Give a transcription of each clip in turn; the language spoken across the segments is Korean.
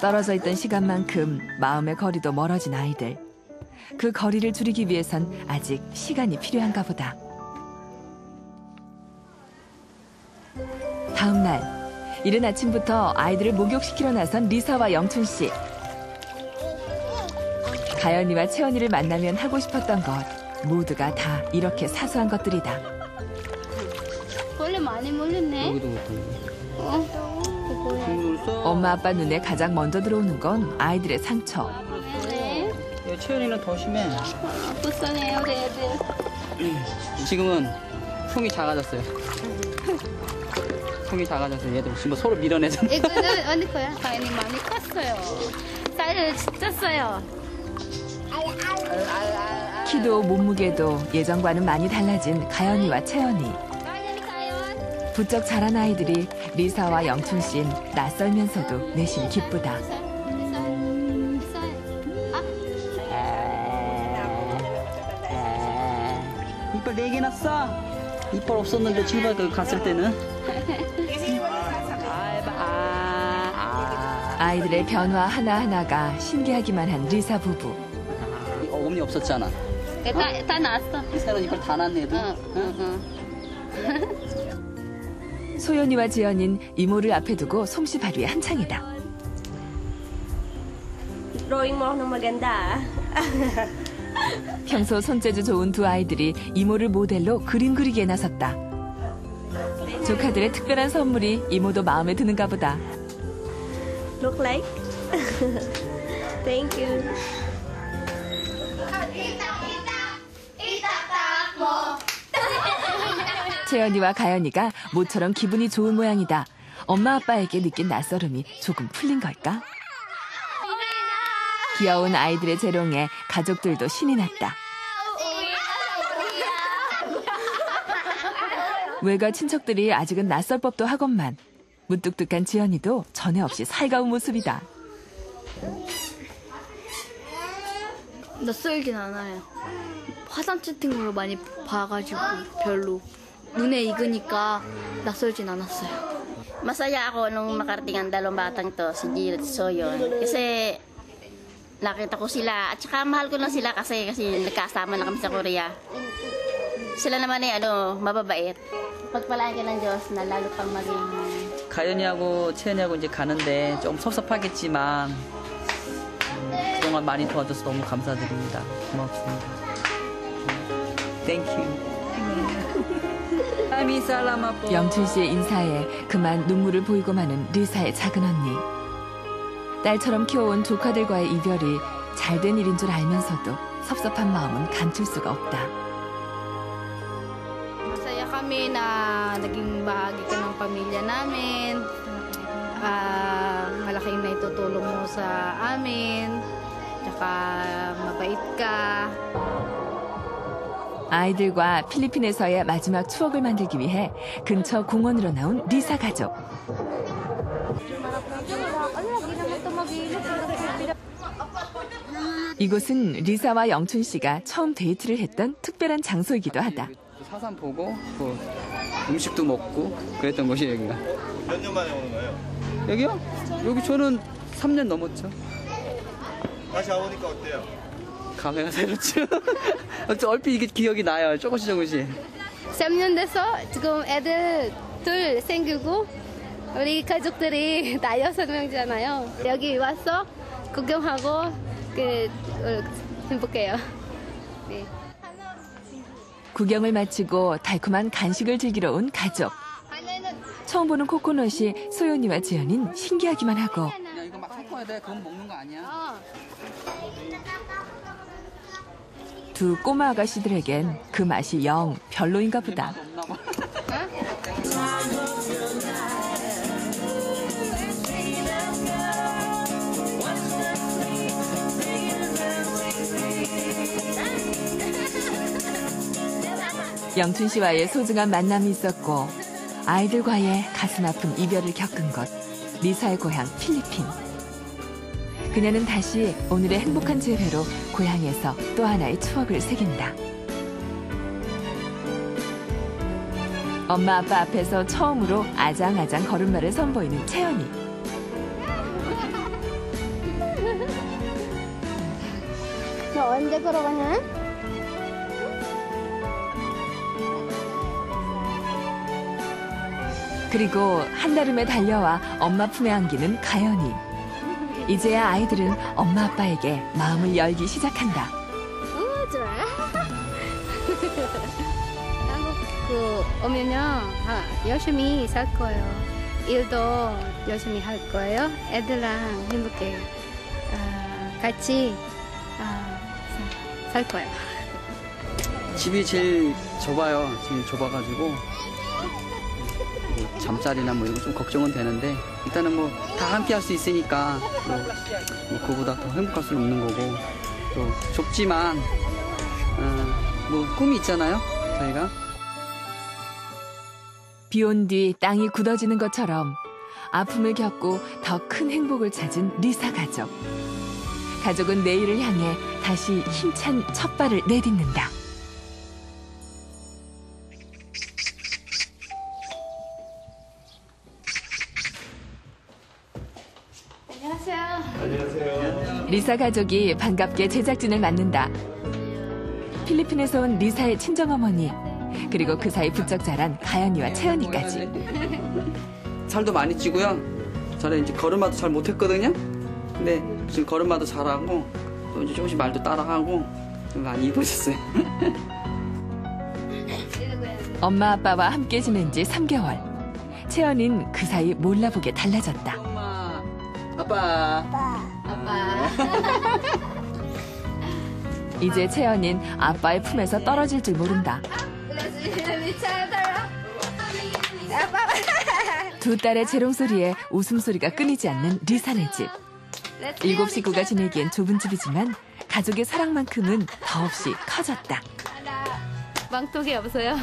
떨어져 있던 시간만큼 마음의 거리도 멀어진 아이들. 그 거리를 줄이기 위해선 아직 시간이 필요한가 보다. 다음 날 이른 아침부터 아이들을 목욕시키러 나선 리사와 영춘 씨. 가연이와 채원이를 만나면 하고 싶었던 것 모두가 다 이렇게 사소한 것들이다. 원래 많이 몰렸네. 여기도 못하네. 어? 엄마 아빠 눈에 가장 먼저 들어오는 건 아이들의 상처. 네. 야, 채연이는 더 심해. 불쌍해요, 우리 애들. 지금은 품이 작아졌어요. 품이 작아져서 얘들 지금 서로 밀어내서. 이거는 언니 거야. 가연이 많이 컸어요. 쌀을 진짜 써요. 키도 몸무게도 예전과는 많이 달라진 가연이와 채연이. 부쩍 자란 아이들이 리사와 영춘 씨는 낯설면서도 내심 기쁘다. 이빨 네개 났어. 이빨 없었는데 집에 갔을 때는. 아, 아, 아. 아이들의 변화 하나하나가 신기하기만 한 리사 부부. 이 어금니 없었잖아. 다, 다 났어. 새로 이빨 다 났네, 응. 소연이와 지연인 이모를 앞에 두고 솜씨 발휘에 한창이다. Drawing mo ako ng maganda. 평소 손재주 좋은 두 아이들이 이모를 모델로 그림 그리기에 나섰다. 조카들의 특별한 선물이 이모도 마음에 드는가 보다. Look like? Thank you. 채연이와 가연이가 모처럼 기분이 좋은 모양이다. 엄마 아빠에게 느낀 낯설음이 조금 풀린 걸까? 귀여운 아이들의 재롱에 가족들도 신이 났다. 외가 친척들이 아직은 낯설 법도 하건만 무뚝뚝한 지연이도 전에 없이 살가운 모습이다. 낯설진 않아요. 화상 채팅으로 많이 봐가지고 별로 눈에 익으니까 낯설진 않았어요. Masaya ako nung makarating ang dalawang batang to, si Jill at Soyon. Kasi nakita ko sila. At saka mahal ko na sila kasi, kasi nagkasama na kami sa Korea. Sila naman ay ano, mababait. Pagpalaan ka ng Diyos na lalo pang maging 가연이하고 채연이하고 이제 가는데 좀 섭섭하겠지만 음, 그동안 많이 도와줘서 너무 감사드립니다. 고맙습니다. 땡큐. 아미 살라마 뽀. 영춘 씨의 인사에 그만 눈물을 보이고 마는 리사의 작은 언니. 딸처럼 키워온 조카들과의 이별이 잘된 일인 줄 알면서도 섭섭한 마음은 감출 수가 없다. Ah. 아이들과 필리핀에서의 마지막 추억을 만들기 위해 근처 공원으로 나온 리사 가족. 이곳은 리사와 영춘 씨가 처음 데이트를 했던 특별한 장소이기도 하다. 사산 보고 그 음식도 먹고 그랬던 곳이 여기가. 몇 년 만에 오는 거예요? 여기요? 여기 저는 3년 넘었죠. 다시 와보니까 어때요? 새롭죠. 저 얼핏 이게 기억이 나요. 조금씩 조금씩. 3년 돼서 지금 애들 둘 생기고 우리 가족들이 나 여섯 명이잖아요. 여기 와서 구경하고 그 어, 행복해요. 네. 구경을 마치고 달콤한 간식을 즐기러 온 가족. 처음 보는 코코넛이 소연이와 지연인 신기하기만 하고 그냥 이거 막 섞어야 돼. 그건 먹는 거 아니야. 두 꼬마 아가씨들에겐 그 맛이 영 별로인가 보다. 영춘 씨와의 소중한 만남이 있었고 아이들과의 가슴 아픈 이별을 겪은 것 리사의 고향 필리핀. 그녀는 다시 오늘의 행복한 재회로 고향에서 또 하나의 추억을 새긴다. 엄마 아빠 앞에서 처음으로 아장아장 걸음마를 선보이는 채연이. 너 언제 걸어가냐? 그리고 한달음에 달려와 엄마 품에 안기는 가연이. 이제야 아이들은 엄마 아빠에게 마음을 열기 시작한다. 어, 좋아. 한국 그 오면요 아, 열심히 살 거예요. 일도 열심히 할 거예요. 애들랑 행복해 아, 같이 아, 사- 살 거예요. 집이 제일 좁아요. 제일 좁아가지고 뭐 잠자리나 뭐 이런 거 좀 걱정은 되는데 일단은 뭐 다 함께 할 수 있으니까 뭐, 뭐 그보다 더 행복할 수는 없는 거고 또 좁지만 어, 뭐 꿈이 있잖아요. 저희가 비 온 뒤 땅이 굳어지는 것처럼 아픔을 겪고 더 큰 행복을 찾은 리사 가족. 가족은 내일을 향해 다시 힘찬 첫 발을 내딛는다. 리사 가족이 반갑게 제작진을 만난다. 필리핀에서 온 리사의 친정어머니, 그리고 그 사이 부쩍 자란 가연이와 채연이까지. 살도 많이 찌고요. 저는 이제 걸음마도 잘 못했거든요. 근데 지금 걸음마도 잘하고 또 이제 조금씩 말도 따라하고 좀 많이 이뻐졌어요. 엄마 아빠와 함께 지낸 지 3개월. 채연이는 그 사이 몰라보게 달라졌다. 엄마, 아빠. 이제 채연이는 아빠의 품에서 떨어질 줄 모른다. 두 딸의 재롱소리에 웃음소리가 끊이지 않는 리사네 집. 일곱 식구가 지내기엔 좁은 집이지만 가족의 사랑만큼은 더없이 커졌다. 방통이 없어요.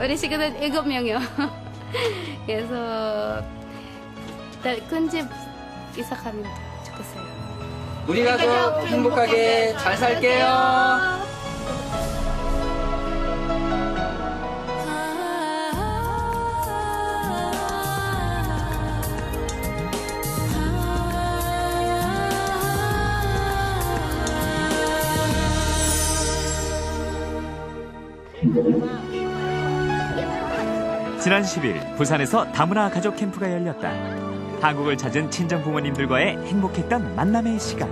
우리 식구는 일곱 명이요. 그래서 큰 집 이사 가면 좋겠어요. 우리 가족 행복하게 잘 살게요. 지난 10일 부산에서 다문화 가족 캠프가 열렸다. 한국을 찾은 친정 부모님들과의 행복했던 만남의 시간.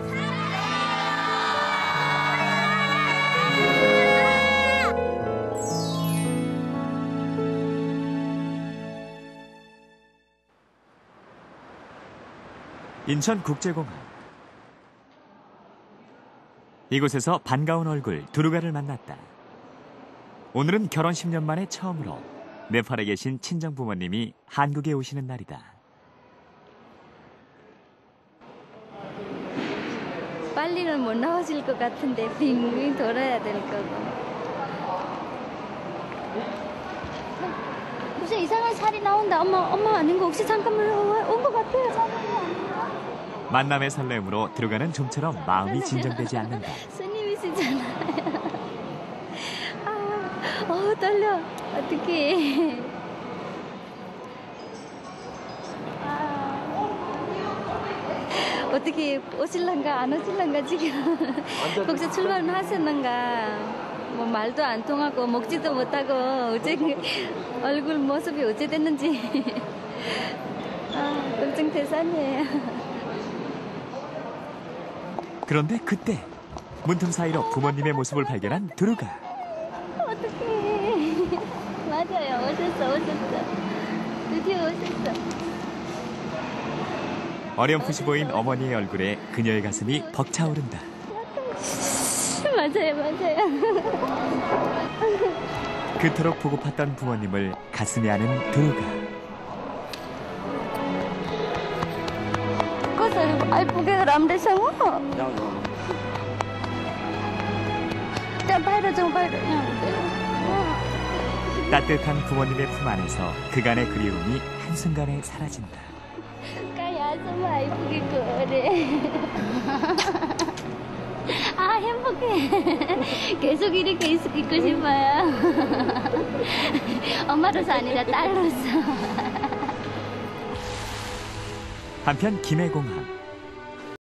인천국제공항. 이곳에서 반가운 얼굴 두루가를 만났다. 오늘은 결혼 10년 만에 처음으로 네팔에 계신 친정 부모님이 한국에 오시는 날이다. 빨리는 못 나와질 것 같은데 빙빙 돌아야 될 거고. 무슨 이상한 살이 나온다. 엄마, 엄마 아닌 거 혹시 잠깐만 온 것 같아요. 잠깐만. 만남의 설렘으로 들어가는 좀처럼 마음이 진정되지 않는다. 스님이시잖아요. 아, 어 떨려. 어떡해. 어떻게 오실란가 안 오실란가 지금 혹시 출발은 하셨는가 뭐 말도 안 통하고 먹지도 못하고 어째 그 얼굴 모습이 어째 됐는지 아 걱정 대산이에요 그런데 그때 문틈 사이로 부모님의 모습을 발견한 두루가 어떡해. 맞아요. 오셨어, 오셨어. 드디어 오셨어. 어렴풋이 보인 어머니의 얼굴에 그녀의 가슴이 벅차오른다. 맞아요, 맞아요. 그토록 보고팠던 부모님을 가슴에 안은 두루가 그것을 알쁘게 람데 상어. 자, 바이러 좀 바이러. 따뜻한 부모님의 품 안에서 그간의 그리움이 한순간에 사라진다. 좀 알쁘게 그래. 아, 행복해. 계속 이렇게 있, 있고 싶어요. 엄마로서 아니라 딸로서. 한편 김해공항